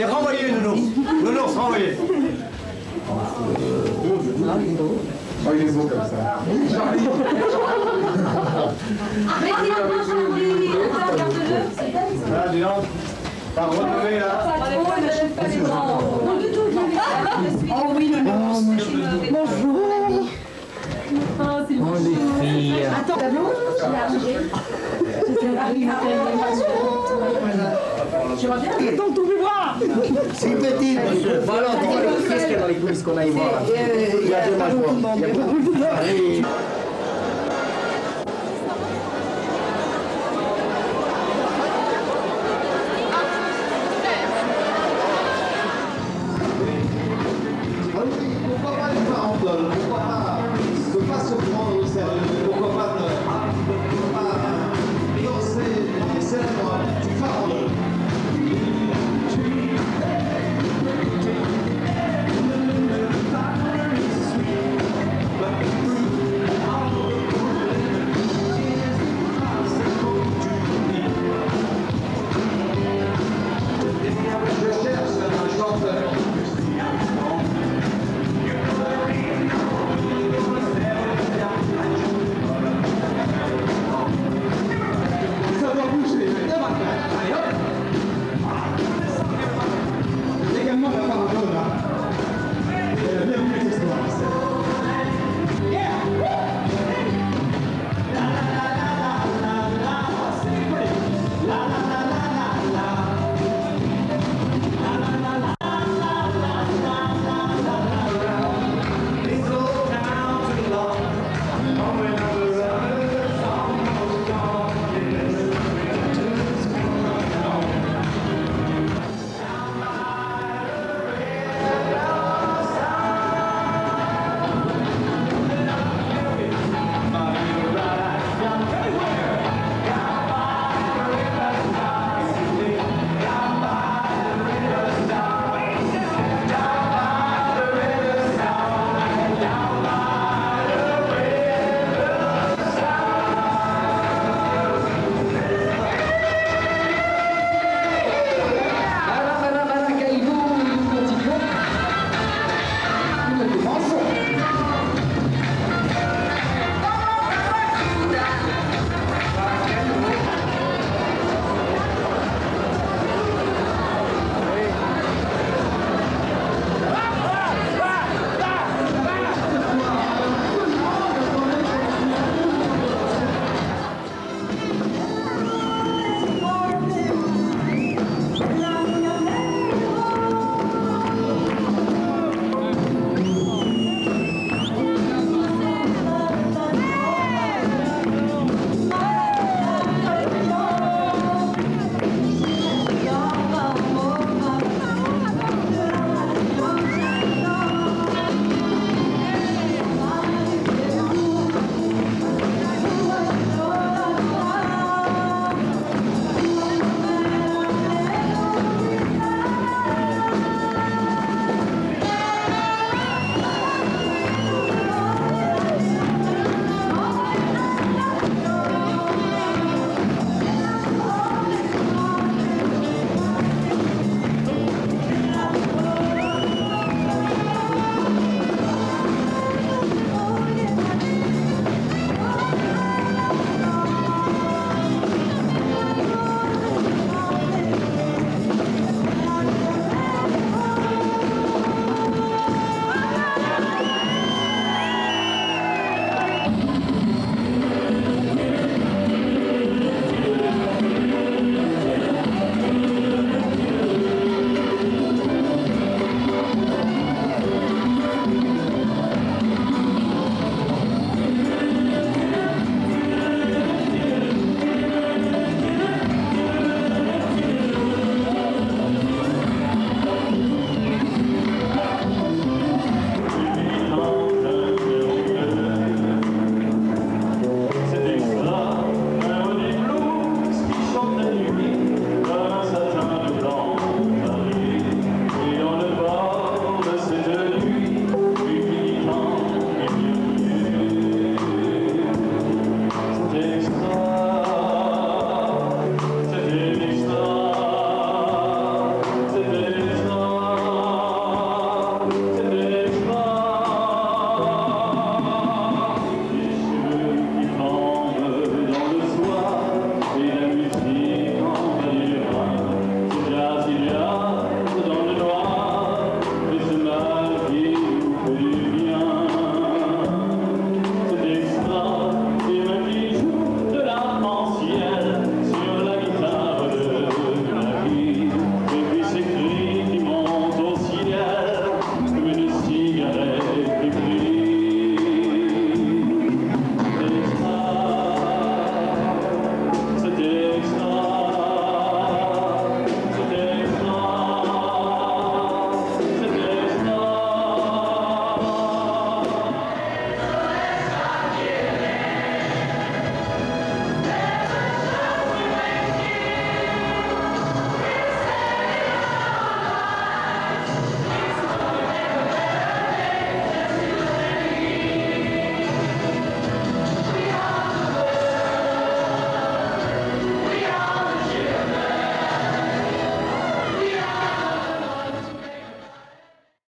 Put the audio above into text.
T'es renvoyé, Nounours. Nounours, renvoyé. Oh, il est beau comme ça. Mais il a pas regarde-le. Ah, dis donc. T'as là. Non, du tout, Oh oui, non. Bonjour. Ah, c'est bon. Oh, les filles. Attends, tableau Attends, mes bras. Si petite, monsieur. Voilà, on qu'il y a dans les coulisses qu'on a y voir. Il y a deux Il y a pas-